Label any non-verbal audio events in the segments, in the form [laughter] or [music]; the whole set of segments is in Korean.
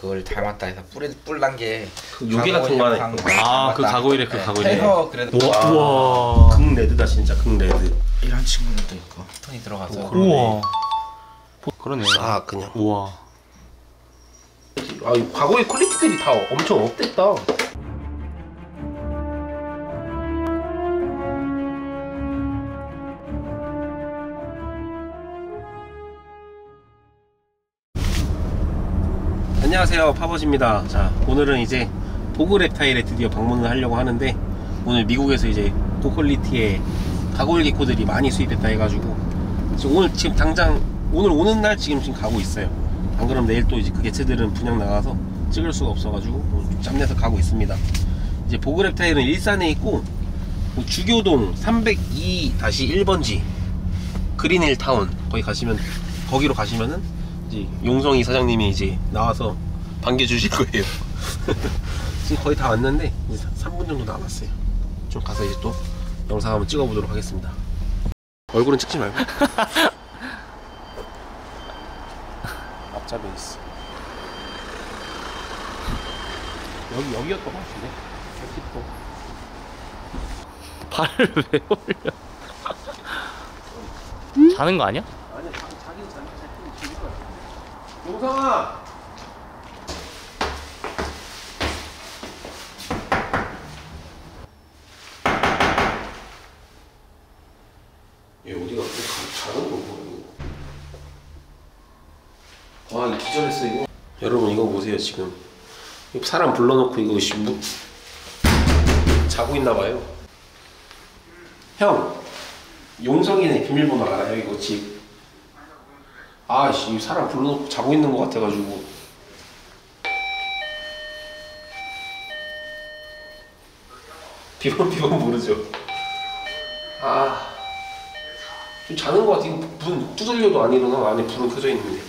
그걸 닮았다 해서 뿔 뿔난 게 그 요괴 같은 거 하나 가고일 있고. 아, 그. 가고일에 그 네, 가고일에. 해서 그래도 우와. 우와. 극레드다 진짜 극레드. 이런 친구들도 있고 톤이 들어가서 우와. 그러네. 아 그냥. 우와. 아 과거의 퀄리티들이 다 엄청 업됐다. 안녕하세요. 파버즈입니다. 자 오늘은 이제 도그랩타일에 드디어 방문을 하려고 하는데 오늘 미국에서 이제 고퀄리티의 가골 개코들이 많이 수입됐다 해가지고 지금 오늘 지금 당장 오늘 오는 날 지금 지금 가고 있어요. 안 그러면 내일 또 이제 그 개체들은 분양 나가서 찍을 수가 없어가지고 좀 짬내서 가고 있습니다. 이제 보그 랩타일은 일산에 있고 뭐 주교동 302-1번지 그린힐 타운 거기 가시면 거기로 가시면은 용성이 사장님이 이제 나와서 반겨주실 거예요. [laughs] 지금 거의 다 왔는데 이제 3분 정도 남았어요. 좀 가서 이제 또 영상 한번 찍어보도록 하겠습니다. 얼굴은 찍지 말고. [laughs] 앞잡이 있어. 여기 여기였던 것 같은데. 110도. 발을 [laughs] 왜 올려? 자는 거 아니야? 아니 자기 자기는 자기 잘 죽일 거야. 용성아. 얘 어디가 이거. 와, 이거 기절했어 이거. 여러분 이거 보세요 지금. 사람 불러놓고 이거 씨, 뭐, 자고 있나 봐요. 형, 용성이네 비밀번호 알아요 이거 집. 아씨 이 사람 불러놓고 자고 있는 것 같아가지고. 비번 비번 모르죠. 아. 좀 자는 것 같아. 문 두들려도 안 일어나. 안에 불은 켜져 있는데.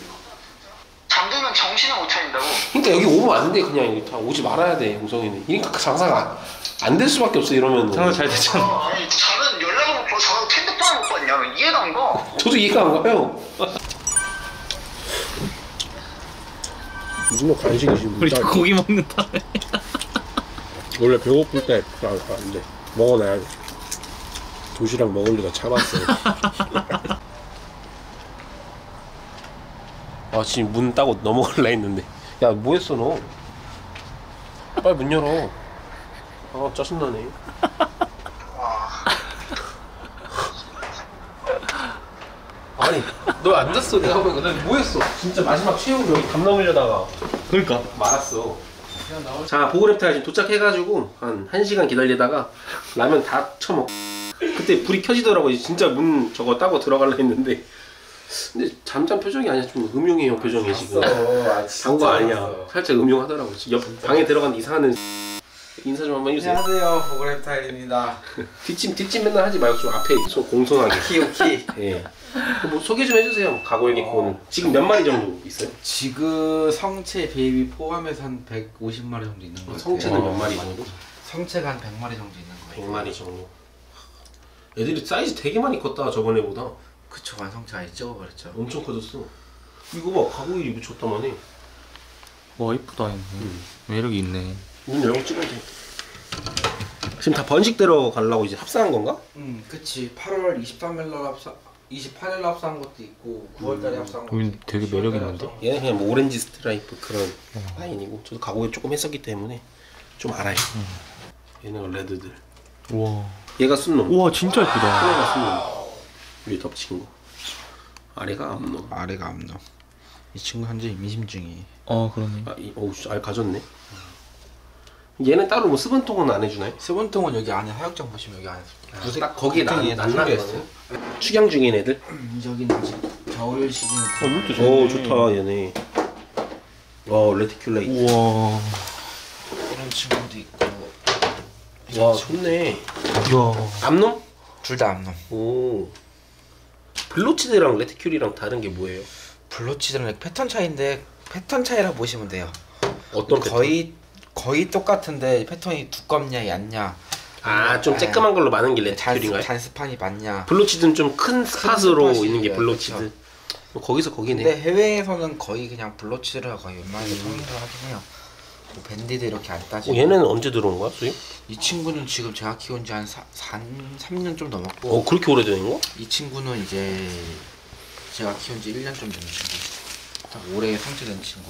잠들면 정신을 못 차린다고. 그러니까 여기 오면 안 돼. 그냥 여기 다 오지 말아야 돼. 용성이는. 그러니까 장사가 안 될 수밖에 없어 이러면. 장사 잘 됐잖아. 아, 아니 자는 연락을 못 받고 자고 핸드폰을 못 받냐? 이해가 안 가. [laughs] 저도 이해가 안 가요. 요즘에 간식이 지금 우리 고기 먹는다. 원래 배고플 때 안 돼. 먹어놔야 돼. 도시락 먹으려다 참았어요. [laughs] 아 지금 문 따고 넘어갈라 했는데 야 뭐했어 너? 빨리 문 열어. 아 짜증나네. [laughs] 아니 너 앉았어 내가 보니까 너 뭐했어? 진짜 마지막 최후 여기 담 넘으려다가 그러니까. 말았어. 자, 보그랩타일 지금 도착해가지고 한 1시간 기다리다가 라면 다 처먹. 그때 불이 켜지더라고. 진짜 문 저거 따고 들어가려 했는데. 근데 잠잠 표정이 아니야. 좀 음흉해요, 표정이 지금. 단거 아니야. 살짝 음흉하더라고. 옆 방에 들어간 이상한 인사 좀 한번 해주세요. 안녕하세요 보그렙타일입니다 [laughs] 뒷짐, 뒷짐 맨날 하지 말고 좀 앞에 손 공손하게. 키오키 [laughs] 예. 뭐 소개 좀 해주세요. 가고의 개코는. 지금 몇 마리 정도 있어요? 지금 성체 베이비 포함해서 한 150마리 정도 있는 거 같아요 성체는 몇 마리 정도? 성체가 한 100마리 정도 있는 거예요 100마리 정도. 애들이 사이즈 되게 많이 컸다 저번에보다. 그쵸 완성체 아예 찍어버렸죠 엄청 커졌어. 이거 봐, 가구일이 미쳤다만해. 와 이쁘다. 매력이 있네. 문 열고 찍어도 돼. 지금 다 번식대로 가려고 이제 합사한 건가? 음 그치 8월 23일 날 합사 28일 날 합사한 것도 있고 9월 달에 합사한 것도 있고 되게 10월 매력 있는데? 얘는 그냥 뭐 오렌지 스트라이프 그런 라인이고 저도 가구에 조금 했었기 때문에 좀 알아요. 얘는 레드들. 우와. 얘가 순놈. 우와 진짜 이쁘다. 하나가 순놈. 위에 덮친 거. 아래가 암놈. 아래가 암놈 이 친구 현재 임신 중이에요 어 그러네. 아, 이, 어우, 씨, 알 가졌네. 얘는 따로 뭐 수분통은 안 해주나요? 수분통은 여기 안에 하역장 보시면 여기 안에 구색 딱 거기에 나- 구색이 다 난나게 준비했어요 축양 중인 애들? 음, 여기는 지금 겨울 시즌에 오 좋다 얘네. 어 reticulate. 우와. 이런 있고 와 좋네. 이야. 암놈? 둘 다 암놈 오. blotched랑 reticul이랑 다른 게 뭐예요? blotched는 패턴 차이인데 패턴 차이라 보시면 돼요 어떤 패턴? 거의 거의 똑같은데 패턴이 두껍냐 얇냐 아좀 네. 쬐끄만 걸로 많은 게 잔, reticul인가요? 잔 spot이 많냐 blotched는 좀 큰 spot으로 있는 게 예, blotched. 그쵸. 거기서 거기네. 근데 해외에서는 거의 그냥 blotched를 거의 웬만하게 통일을 하긴 해요. 뭐 banded 이렇게 안 어, 따지고. 얘네는 언제 들어온 거야, 수입? 이 친구는 지금 제가 키운 지 한 3년 좀 넘었고 어, 그렇게 오래된 거? 이 친구는 이제 제가 키운 지 1년 좀 된 친구. 딱 올해 성체된 친구.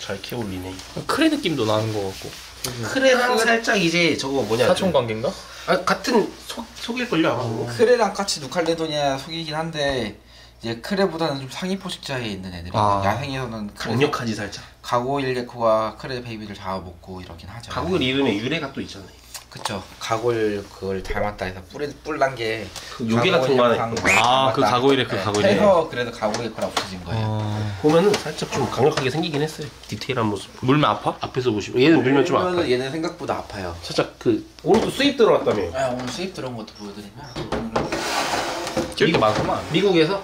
잘 키울리네. 크레 느낌도 나는 것 같고. 크레랑 살짝 이제 저거 뭐냐. 사촌 관계인가? 아, 같은 속, 속일걸요, 아마. 크레랑 같이 뉴칼레도니아 속이긴 한데 이제 크레보다는 좀 상위 포식자에 있는 애들이 아. 야생에서는 강력하지, 살짝. gargoyle gecko가 크레 baby를 잡아먹고 이러긴 하죠. 가구일 이름에 유래가 또 있잖아요. 그쵸. 가골 그걸 닮았다 해서 뿔 뿔난 게그 요괴 같은 거 하나 있고. 아, 그 가고일의 그 가고일의. 해서 그래도 가골 게코라 없어진 거예요. 어... 보면은 살짝 좀 강력하게 생기긴 했어요. 디테일한 모습. 물면 아파? 앞에서 보시면. 얘는 물면 좀 아파. 얘는 생각보다 아파요. 살짝 그, 오늘도 수입 들어왔다며. 아, 오늘 수입 들어온 것도 보여드리면 오늘은 게 많구만. 미국에서?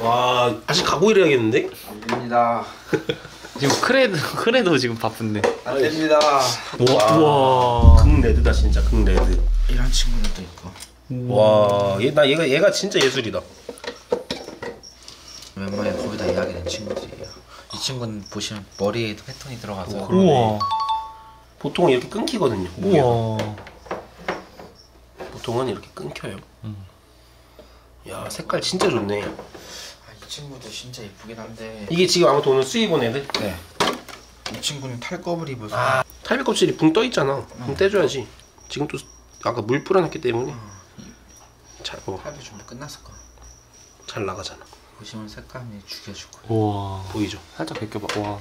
와, 다시 가구일해야겠는데? 안 됩니다. [laughs] 지금 크레도 크레도 지금 바쁜데. 안 됩니다. 우와. 우와. 극레드다, 진짜, 극레드. 이런 친구들도 있고 와, 얘, 나 얘가, 얘가 진짜 예술이다. 웬만하면 거의 다 예약이 된 친구들이에요. 이 친구는 보시면 머리에도 패턴이 들어가서 우와. 보통은 이렇게 끊기거든요. 우와. 보통은 이렇게 끊겨요. 야, 색깔 진짜 좋네. 아, 이 친구도 진짜 예쁘긴 한데 이게 지금 아무튼 오늘 수입 온 애들? 네. 이 친구는 탈겁을 입어서 아, 탈비 껍질이 붕 떠 있잖아. 그럼 떼줘야지. 지금 또 아까 물 뿌려놨기 때문에 잘, 어, 탈비 준비 끝났을 거야. 잘 나가잖아. 보시면 색감이 죽여주고 우와. 보이죠? 살짝 벗겨봐. 와.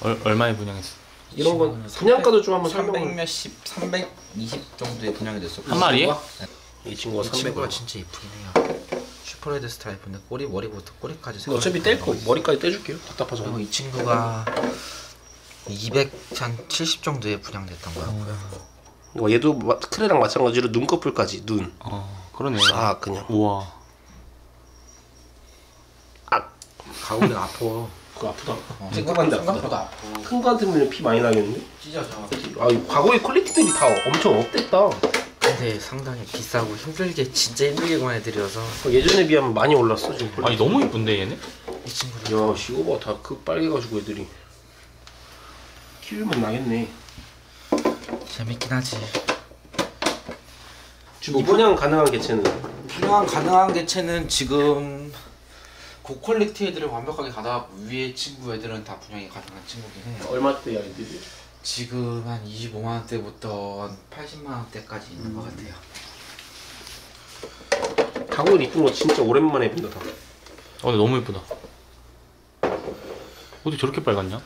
얼, 얼마에 분양했어? 이런 건 분양가도 좀 한번 300 설명을. 몇십, 320 정도에 분양이 됐었고 한 마리에? 이 친구가 이 친구가 300원. 진짜 예쁘긴 해요. super red stripe인데 꼬리 머리부터 꼬리까지 색깔이 어차피 다뗄 거. 머리까지 떼줄게요. 답답하죠. 그리고 이 친구가 270 정도에 분양됐던 거였고요. 어, 얘도 마- 크레랑 마찬가지로 눈꺼풀까지 눈. 어, 그러네. 아 그냥. 우와. 아 가오리 아파. 그거 아프다. 어, 생각한데 생각보다 아프다. 큰 거 같으면 피 많이 나겠는데? 찢어져. 아, 이 과거의 퀄리티들이 다 엄청 업됐다. 근데 상당히 비싸고 힘들게 진짜 힘들게 구매해드려서 어, 예전에 비하면 많이 올랐어 지금. 아니 너무 이쁜데 얘네? 이 친구들 야, 이거 봐, 다 그 빨개가지고 애들이 키우면 나겠네. 재밌긴 하지. 뭐 분양 가능한 개체는 분양 가능한 개체는 지금 고퀄리티 애들을 완벽하게 가다 위에 친구 애들은 다 분양이 가능한 친구긴 해요. 얼마대야 애들이? 지금 한 25만 원대부터 한 80만 원대까지 있는 것 같아요. 가구를 이쁜 거 진짜 오랜만에 본다 다. 어, 근데 너무 이쁘다. 어디 저렇게 빨갛냐?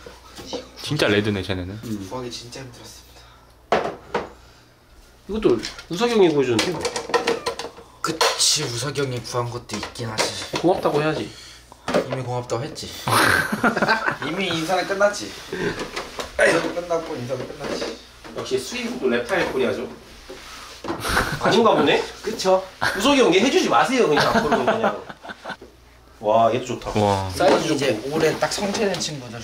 진짜 레드네 쟤네는. 구하기 진짜 힘들었습니다. 이것도 우석형이 보여주는데 뭐. 그치 우석형이 구한 것도 있긴 하지. 고맙다고 해야지. 이미 고맙다고 했지. [laughs] 이미 인사는 끝났지. 인사도 끝났고 인사도 끝났지. 역시 수입도 렙타일 코리아죠. [laughs] 아닌가 보네. 그쵸? 우석형 얘 해주지 마세요 그냥 앞으로는 그냥. [laughs] 와 얘도 좋다. 와. 사이즈 이제. 올해 딱 성체된 친구들.